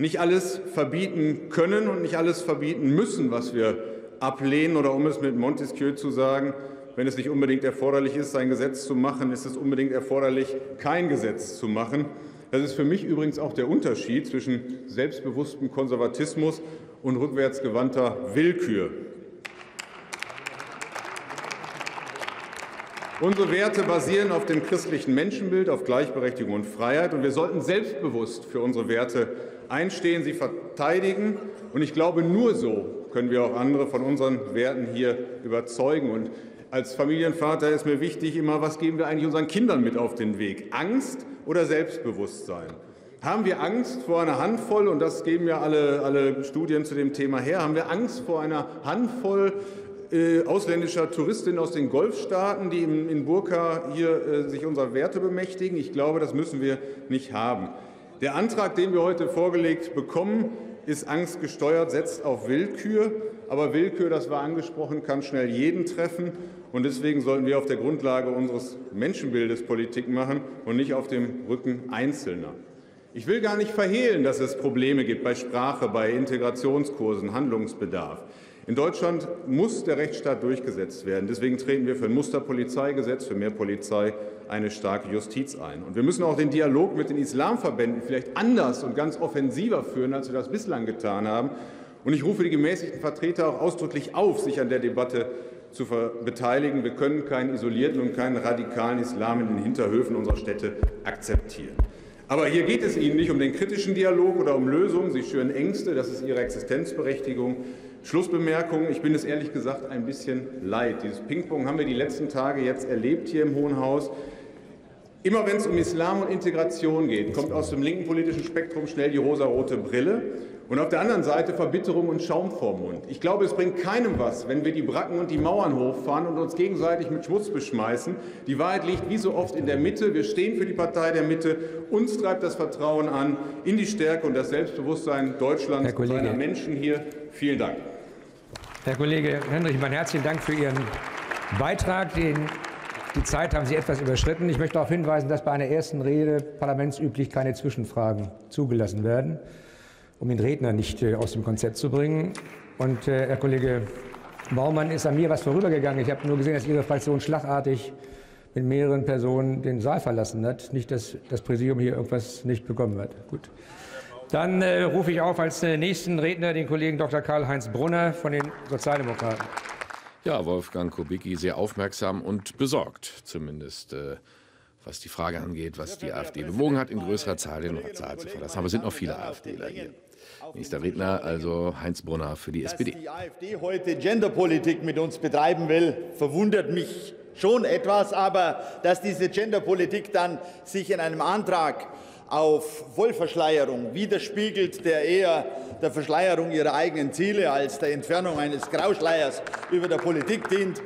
nicht alles verbieten können und nicht alles verbieten müssen, was wir ablehnen. Oder um es mit Montesquieu zu sagen, wenn es nicht unbedingt erforderlich ist, ein Gesetz zu machen, ist es unbedingt erforderlich, kein Gesetz zu machen. Das ist für mich übrigens auch der Unterschied zwischen selbstbewusstem Konservatismus und rückwärtsgewandter Willkür. Unsere Werte basieren auf dem christlichen Menschenbild, auf Gleichberechtigung und Freiheit. Und wir sollten selbstbewusst für unsere Werte einstehen, sie verteidigen. Und ich glaube, nur so können wir auch andere von unseren Werten hier überzeugen. Und als Familienvater ist mir wichtig immer, was geben wir eigentlich unseren Kindern mit auf den Weg? Angst oder Selbstbewusstsein? Haben wir Angst vor einer Handvoll, und das geben ja alle, alle Studien zu dem Thema her, haben wir Angst vor einer Handvoll äh, ausländischer Touristinnen aus den Golfstaaten, die in, in Burka hier äh, sich unserer Werte bemächtigen? Ich glaube, das müssen wir nicht haben. Der Antrag, den wir heute vorgelegt bekommen, ist angstgesteuert, setzt auf Willkür. Aber Willkür, das war angesprochen, kann schnell jeden treffen. Und deswegen sollten wir auf der Grundlage unseres Menschenbildes Politik machen und nicht auf dem Rücken Einzelner. Ich will gar nicht verhehlen, dass es Probleme gibt bei Sprache, bei Integrationskursen, Handlungsbedarf. In Deutschland muss der Rechtsstaat durchgesetzt werden. Deswegen treten wir für ein Musterpolizeigesetz, für mehr Polizei, eine starke Justiz ein. Und wir müssen auch den Dialog mit den Islamverbänden vielleicht anders und ganz offensiver führen, als wir das bislang getan haben. Und ich rufe die gemäßigten Vertreter auch ausdrücklich auf, sich an der Debatte zu beteiligen. Wir können keinen isolierten und keinen radikalen Islam in den Hinterhöfen unserer Städte akzeptieren. Aber hier geht es Ihnen nicht um den kritischen Dialog oder um Lösungen. Sie schüren Ängste, das ist Ihre Existenzberechtigung. Schlussbemerkung, ich bin es ehrlich gesagt ein bisschen leid. Dieses Ping-Pong haben wir die letzten Tage jetzt erlebt hier im Hohen Haus. Immer wenn es um Islam und Integration geht, kommt aus dem linken politischen Spektrum schnell die rosarote Brille und auf der anderen Seite Verbitterung und Schaum vorm Mund. Ich glaube, es bringt keinem was, wenn wir die Bracken und die Mauern hochfahren und uns gegenseitig mit Schmutz beschmeißen. Die Wahrheit liegt wie so oft in der Mitte. Wir stehen für die Partei der Mitte. Uns treibt das Vertrauen an in die Stärke und das Selbstbewusstsein Deutschlands und seiner Menschen hier. Vielen Dank. Herr Kollege Hendrich, mein herzlichen Dank für Ihren Beitrag. Den, die Zeit haben Sie etwas überschritten. Ich möchte darauf hinweisen, dass bei einer ersten Rede parlamentsüblich keine Zwischenfragen zugelassen werden, um den Redner nicht äh, aus dem Konzept zu bringen. Und äh, Herr Kollege Baumann ist an mir was vorübergegangen. Ich habe nur gesehen, dass Ihre Fraktion schlagartig mit mehreren Personen den Saal verlassen hat. Nicht, dass das Präsidium hier irgendwas nicht bekommen hat. Gut. Dann äh, rufe ich auf als äh, nächsten Redner den Kollegen Dr. Karl-Heinz Brunner von den Sozialdemokraten. Ja, Wolfgang Kubicki sehr aufmerksam und besorgt, zumindest äh, was die Frage angeht, was die AfD bewogen hat, in größerer Zahl den Saal zu verlassen. Aber es sind noch viele AfDler hier. Nächster Redner, also Heinz Brunner für die SPD. Dass die AfD heute Genderpolitik mit uns betreiben will, verwundert mich schon etwas. Aber dass diese Genderpolitik dann sich in einem Antrag auf Vollverschleierung widerspiegelt, der eher der Verschleierung ihrer eigenen Ziele als der Entfernung eines Grauschleiers über der Politik dient,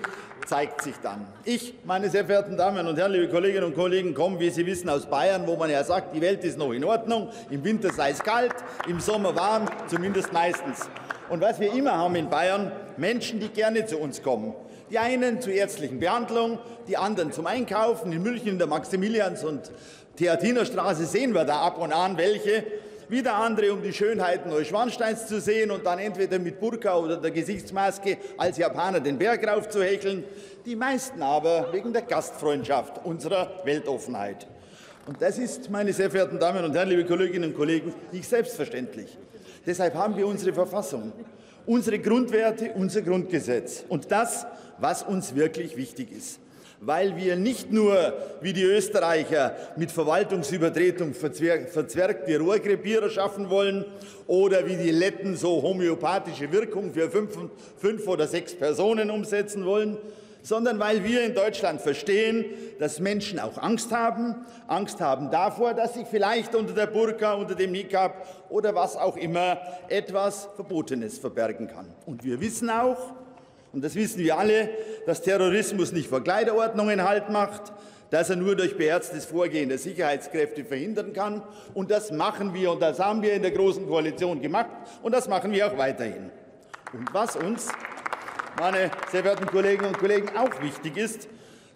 zeigt sich dann. Ich, meine sehr verehrten Damen und Herren, liebe Kolleginnen und Kollegen, komme, wie Sie wissen, aus Bayern, wo man ja sagt, die Welt ist noch in Ordnung, im Winter sei es kalt, im Sommer warm, zumindest meistens. Und was wir immer haben in Bayern, Menschen, die gerne zu uns kommen. Die einen zur ärztlichen Behandlung, die anderen zum Einkaufen. In München in der Maximilians- und Theatinerstraße sehen wir da ab und an welche. Wieder andere, um die Schönheiten Neuschwansteins zu sehen und dann entweder mit Burka oder der Gesichtsmaske als Japaner den Berg raufzuhecheln. Die meisten aber wegen der Gastfreundschaft unserer Weltoffenheit. Und das ist, meine sehr verehrten Damen und Herren, liebe Kolleginnen und Kollegen, nicht selbstverständlich. Deshalb haben wir unsere Verfassung, unsere Grundwerte, unser Grundgesetz und das, was uns wirklich wichtig ist weil wir nicht nur wie die Österreicher mit Verwaltungsübertretung verzwergte Rohrkrepierer schaffen wollen oder wie die Letten so homöopathische Wirkung für fünf, fünf oder sechs Personen umsetzen wollen, sondern weil wir in Deutschland verstehen, dass Menschen auch Angst haben, Angst haben davor, dass sich vielleicht unter der Burka, unter dem Nikab oder was auch immer etwas Verbotenes verbergen kann. Und wir wissen auch, und das wissen wir alle, dass Terrorismus nicht vor Kleiderordnungen Halt macht, dass er nur durch beherztes Vorgehen der Sicherheitskräfte verhindern kann. Und das machen wir und das haben wir in der Großen Koalition gemacht und das machen wir auch weiterhin. Und was uns, meine sehr verehrten Kolleginnen und Kollegen, auch wichtig ist,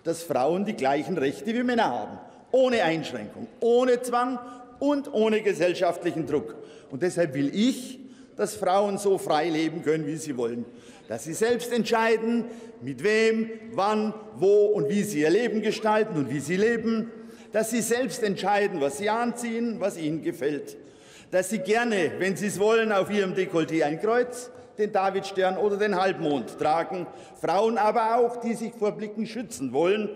dass Frauen die gleichen Rechte wie Männer haben. Ohne Einschränkung, ohne Zwang und ohne gesellschaftlichen Druck. Und deshalb will ich, dass Frauen so frei leben können, wie sie wollen dass sie selbst entscheiden, mit wem, wann, wo und wie sie ihr Leben gestalten und wie sie leben, dass sie selbst entscheiden, was sie anziehen, was ihnen gefällt, dass sie gerne, wenn sie es wollen, auf ihrem Dekolleté ein Kreuz, den Davidstern oder den Halbmond tragen. Frauen aber auch, die sich vor Blicken schützen wollen,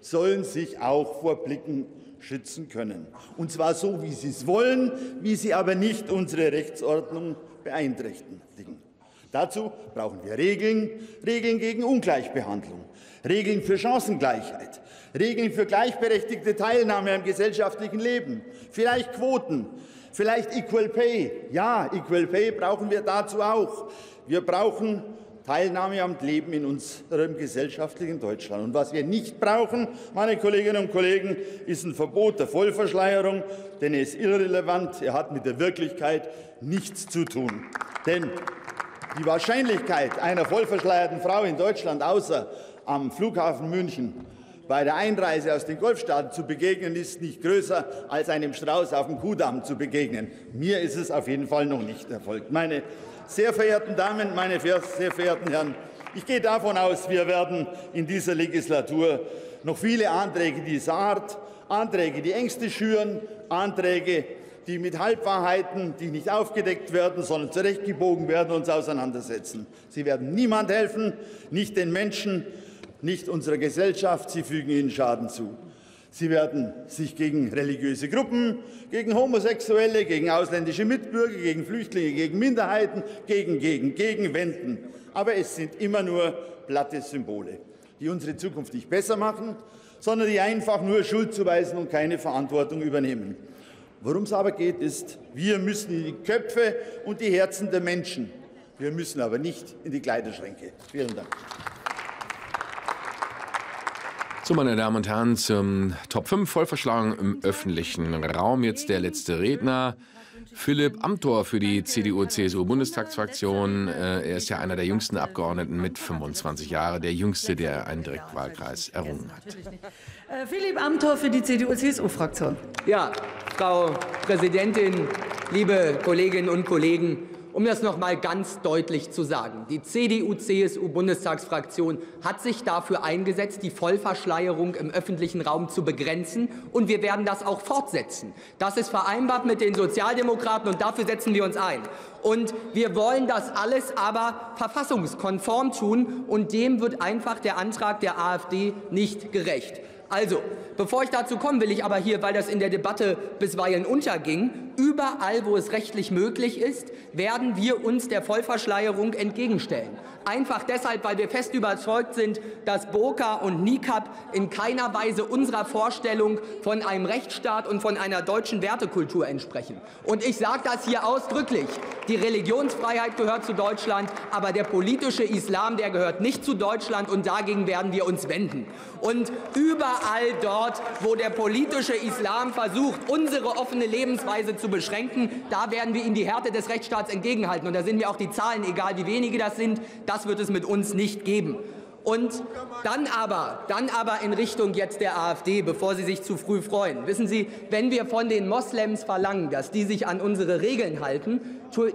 sollen sich auch vor Blicken schützen können. Und zwar so, wie sie es wollen, wie sie aber nicht unsere Rechtsordnung beeinträchtigen. Dazu brauchen wir Regeln, Regeln gegen Ungleichbehandlung, Regeln für Chancengleichheit, Regeln für gleichberechtigte Teilnahme am gesellschaftlichen Leben, vielleicht Quoten, vielleicht Equal Pay. Ja, Equal Pay brauchen wir dazu auch. Wir brauchen Teilnahme am Leben in unserem gesellschaftlichen Deutschland. Und was wir nicht brauchen, meine Kolleginnen und Kollegen, ist ein Verbot der Vollverschleierung, denn er ist irrelevant, er hat mit der Wirklichkeit nichts zu tun. Denn die Wahrscheinlichkeit einer vollverschleierten Frau in Deutschland, außer am Flughafen München, bei der Einreise aus den Golfstaaten zu begegnen, ist nicht größer, als einem Strauß auf dem Kuhdamm zu begegnen. Mir ist es auf jeden Fall noch nicht erfolgt. Meine sehr verehrten Damen, meine sehr verehrten Herren, ich gehe davon aus, wir werden in dieser Legislatur noch viele Anträge dieser Art, Anträge, die Ängste schüren, Anträge, die mit Halbwahrheiten, die nicht aufgedeckt werden, sondern zurechtgebogen werden, uns auseinandersetzen. Sie werden niemand helfen, nicht den Menschen, nicht unserer Gesellschaft. Sie fügen ihnen Schaden zu. Sie werden sich gegen religiöse Gruppen, gegen Homosexuelle, gegen ausländische Mitbürger, gegen Flüchtlinge, gegen Minderheiten, gegen, gegen, gegen wenden. Aber es sind immer nur platte Symbole, die unsere Zukunft nicht besser machen, sondern die einfach nur Schuld zuweisen und keine Verantwortung übernehmen. Worum es aber geht, ist, wir müssen in die Köpfe und die Herzen der Menschen. Wir müssen aber nicht in die Kleiderschränke. Vielen Dank. So, meine Damen und Herren, zum Top 5 Vollverschlagung im öffentlichen Raum. Jetzt der letzte Redner. Philipp Amthor für die CDU-CSU-Bundestagsfraktion. Äh, er ist ja einer der jüngsten Abgeordneten mit 25 Jahren, der jüngste, der einen Direktwahlkreis errungen hat. Äh, Philipp Amthor für die CDU-CSU-Fraktion. Ja, Frau Präsidentin, liebe Kolleginnen und Kollegen, um das noch mal ganz deutlich zu sagen. Die CDU-CSU-Bundestagsfraktion hat sich dafür eingesetzt, die Vollverschleierung im öffentlichen Raum zu begrenzen. Und wir werden das auch fortsetzen. Das ist vereinbart mit den Sozialdemokraten, und dafür setzen wir uns ein. Und wir wollen das alles aber verfassungskonform tun. Und dem wird einfach der Antrag der AfD nicht gerecht. Also, bevor ich dazu komme, will ich aber hier, weil das in der Debatte bisweilen unterging, überall, wo es rechtlich möglich ist, werden wir uns der Vollverschleierung entgegenstellen. Einfach deshalb, weil wir fest überzeugt sind, dass Burka und Nikab in keiner Weise unserer Vorstellung von einem Rechtsstaat und von einer deutschen Wertekultur entsprechen. Und ich sage das hier ausdrücklich. Die Religionsfreiheit gehört zu Deutschland, aber der politische Islam, der gehört nicht zu Deutschland und dagegen werden wir uns wenden. Und überall dort, wo der politische Islam versucht, unsere offene Lebensweise zu beschränken, da werden wir ihm die Härte des Rechtsstaats entgegenhalten. Und da sind mir auch die Zahlen, egal wie wenige das sind, das wird es mit uns nicht geben. Und dann aber, dann aber in Richtung jetzt der AfD, bevor Sie sich zu früh freuen. Wissen Sie, wenn wir von den Moslems verlangen, dass die sich an unsere Regeln halten,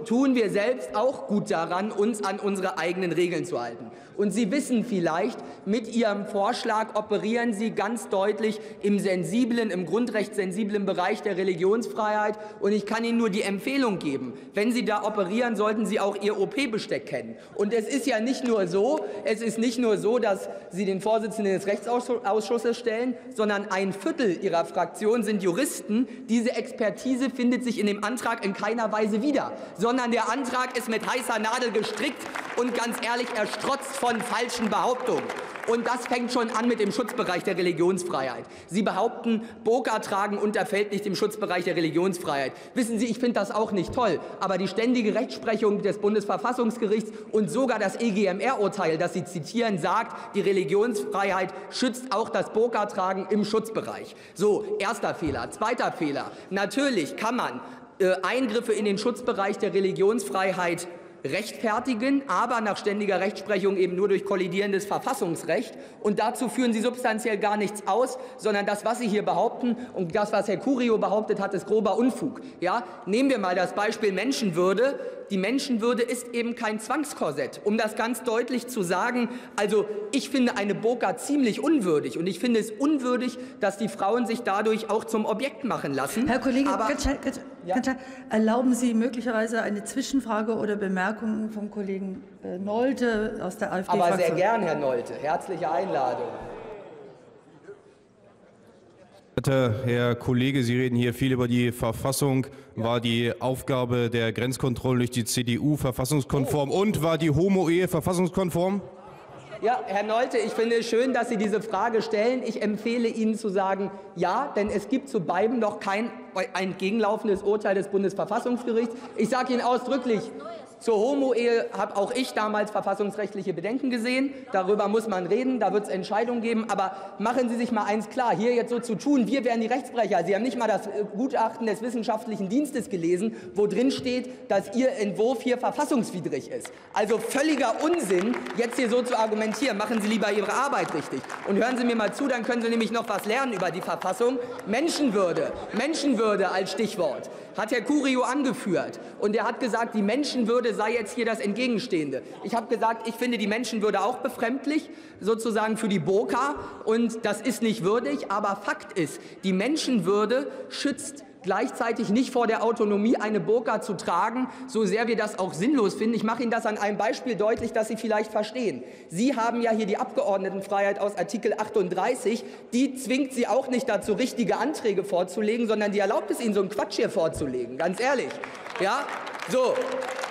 tun wir selbst auch gut daran, uns an unsere eigenen Regeln zu halten. Und Sie wissen vielleicht, mit Ihrem Vorschlag operieren Sie ganz deutlich im sensiblen, im grundrechtssensiblen Bereich der Religionsfreiheit. Und ich kann Ihnen nur die Empfehlung geben, wenn Sie da operieren, sollten Sie auch Ihr OP-Besteck kennen. Und es ist ja nicht nur so, es ist nicht nur so, dass Sie den Vorsitzenden des Rechtsausschusses stellen, sondern ein Viertel Ihrer Fraktion sind Juristen. Diese Expertise findet sich in dem Antrag in keiner Weise wieder, sondern der Antrag ist mit heißer Nadel gestrickt und ganz ehrlich, er strotzt von von falschen Behauptungen. Und das fängt schon an mit dem Schutzbereich der Religionsfreiheit. Sie behaupten, Burka tragen unterfällt nicht im Schutzbereich der Religionsfreiheit. Wissen Sie, ich finde das auch nicht toll, aber die ständige Rechtsprechung des Bundesverfassungsgerichts und sogar das EGMR-Urteil, das Sie zitieren, sagt, die Religionsfreiheit schützt auch das Burka tragen im Schutzbereich. So, erster Fehler. Zweiter Fehler. Natürlich kann man äh, Eingriffe in den Schutzbereich der Religionsfreiheit rechtfertigen, aber nach ständiger Rechtsprechung eben nur durch kollidierendes Verfassungsrecht. Und dazu führen Sie substanziell gar nichts aus, sondern das, was Sie hier behaupten und das, was Herr Curio behauptet hat, ist grober Unfug. Ja? Nehmen wir mal das Beispiel Menschenwürde. Die Menschenwürde ist eben kein Zwangskorsett. Um das ganz deutlich zu sagen, also ich finde eine Burka ziemlich unwürdig und ich finde es unwürdig, dass die Frauen sich dadurch auch zum Objekt machen lassen. Herr Kollege, Aber, schnell, ganz, ganz schnell, erlauben Sie möglicherweise eine Zwischenfrage oder Bemerkung vom Kollegen äh, Nolte aus der AfD-Fraktion? aber sehr gern, Herr Nolte. Herzliche Einladung. Herr Kollege, Sie reden hier viel über die Verfassung. War die Aufgabe der Grenzkontrollen durch die CDU verfassungskonform und war die Homo-Ehe verfassungskonform? Ja, Herr Nolte, ich finde es schön, dass Sie diese Frage stellen. Ich empfehle Ihnen zu sagen, ja, denn es gibt zu beiden noch kein entgegenlaufendes Urteil des Bundesverfassungsgerichts. Ich sage Ihnen ausdrücklich, zur Homo-Ehe habe auch ich damals verfassungsrechtliche Bedenken gesehen. Darüber muss man reden, da wird es Entscheidungen geben. Aber machen Sie sich mal eins klar, hier jetzt so zu tun, wir wären die Rechtsbrecher. Sie haben nicht mal das äh, Gutachten des Wissenschaftlichen Dienstes gelesen, wo drin steht, dass Ihr Entwurf hier verfassungswidrig ist. Also völliger Unsinn, jetzt hier so zu argumentieren. Machen Sie lieber Ihre Arbeit richtig. Und hören Sie mir mal zu, dann können Sie nämlich noch was lernen über die Verfassung. Menschenwürde, Menschenwürde als Stichwort hat Herr Curio angeführt. Und er hat gesagt, die Menschenwürde sei jetzt hier das Entgegenstehende. Ich habe gesagt, ich finde die Menschenwürde auch befremdlich, sozusagen für die Burka. Und das ist nicht würdig. Aber Fakt ist, die Menschenwürde schützt gleichzeitig nicht vor der Autonomie, eine Burka zu tragen, so sehr wir das auch sinnlos finden. Ich mache Ihnen das an einem Beispiel deutlich, dass Sie vielleicht verstehen. Sie haben ja hier die Abgeordnetenfreiheit aus Artikel 38. Die zwingt Sie auch nicht dazu, richtige Anträge vorzulegen, sondern die erlaubt es Ihnen, so einen Quatsch hier vorzulegen. Ganz ehrlich. Ja? So,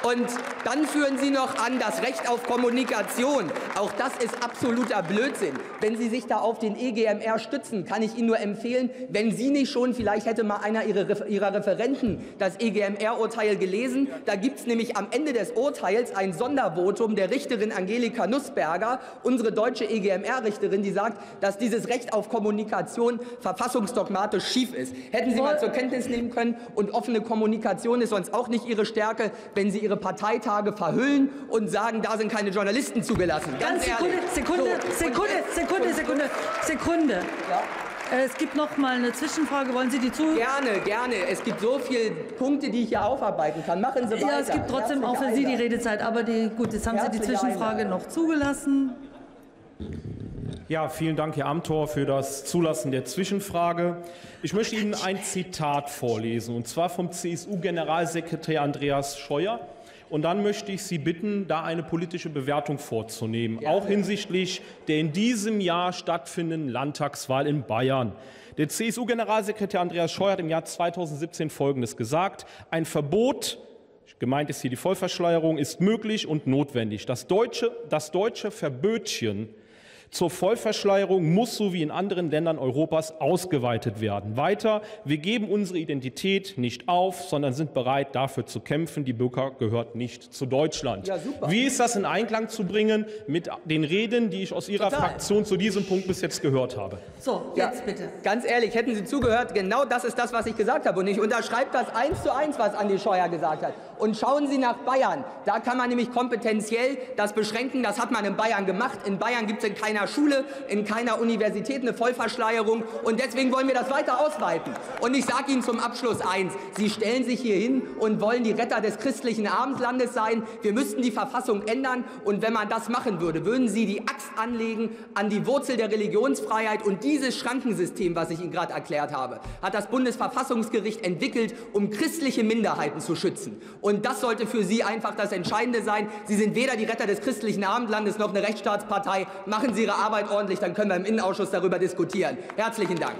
und dann führen Sie noch an das Recht auf Kommunikation. Auch das ist absoluter Blödsinn. Wenn Sie sich da auf den EGMR stützen, kann ich Ihnen nur empfehlen, wenn Sie nicht schon, vielleicht hätte mal einer Ihrer Referenten das EGMR-Urteil gelesen. Da gibt es nämlich am Ende des Urteils ein Sondervotum der Richterin Angelika Nussberger, unsere deutsche EGMR-Richterin, die sagt, dass dieses Recht auf Kommunikation verfassungsdogmatisch schief ist. Hätten Sie mal zur Kenntnis nehmen können und offene Kommunikation ist sonst auch nicht Ihre Stärke, wenn Sie Ihre Parteitage verhüllen und sagen, da sind keine Journalisten zugelassen. Ganz, Ganz Sekunde, Sekunde, so. Sekunde, Sekunde, Sekunde, Sekunde. Ja. Äh, es gibt noch mal eine Zwischenfrage. Wollen Sie die zu? Gerne, gerne. Es gibt so viele Punkte, die ich hier aufarbeiten kann. Machen Sie weiter. Ja, es gibt trotzdem auch für Sie die Redezeit. Aber die, gut, jetzt haben Herzliche Sie die Zwischenfrage Einladung. noch zugelassen. Ja, vielen Dank, Herr Amthor, für das Zulassen der Zwischenfrage. Ich möchte Ihnen ein Zitat vorlesen, und zwar vom CSU-Generalsekretär Andreas Scheuer. Und dann möchte ich Sie bitten, da eine politische Bewertung vorzunehmen, ja. auch hinsichtlich der in diesem Jahr stattfindenden Landtagswahl in Bayern. Der CSU-Generalsekretär Andreas Scheuer hat im Jahr 2017 Folgendes gesagt. Ein Verbot Gemeint ist hier die Vollverschleierung, ist möglich und notwendig. Das deutsche, das deutsche Verbötchen zur Vollverschleierung muss so wie in anderen Ländern Europas ausgeweitet werden. Weiter, wir geben unsere Identität nicht auf, sondern sind bereit, dafür zu kämpfen. Die Bürger gehört nicht zu Deutschland. Ja, wie ist das in Einklang zu bringen mit den Reden, die ich aus Ihrer Total. Fraktion zu diesem Punkt bis jetzt gehört habe? So, jetzt ja, bitte. Ganz ehrlich, hätten Sie zugehört, genau das ist das, was ich gesagt habe. Und ich unterschreibe das eins zu eins, was Andi Scheuer gesagt hat. Und schauen Sie nach Bayern. Da kann man nämlich kompetenziell das beschränken. Das hat man in Bayern gemacht. In Bayern gibt es in keiner Schule, in keiner Universität eine Vollverschleierung. Und deswegen wollen wir das weiter ausweiten. Und ich sage Ihnen zum Abschluss eins. Sie stellen sich hier hin und wollen die Retter des christlichen Abendlandes sein. Wir müssten die Verfassung ändern. Und wenn man das machen würde, würden Sie die Axt anlegen an die Wurzel der Religionsfreiheit. Und dieses Schrankensystem, was ich Ihnen gerade erklärt habe, hat das Bundesverfassungsgericht entwickelt, um christliche Minderheiten zu schützen. Und das sollte für Sie einfach das Entscheidende sein. Sie sind weder die Retter des christlichen Abendlandes noch eine Rechtsstaatspartei. Machen Sie Ihre Arbeit ordentlich, dann können wir im Innenausschuss darüber diskutieren. Herzlichen Dank.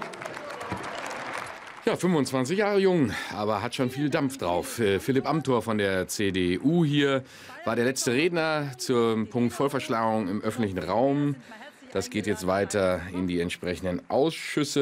Ja, 25 Jahre jung, aber hat schon viel Dampf drauf. Äh, Philipp Amthor von der CDU hier war der letzte Redner zum Punkt Vollverschlagung im öffentlichen Raum. Das geht jetzt weiter in die entsprechenden Ausschüsse.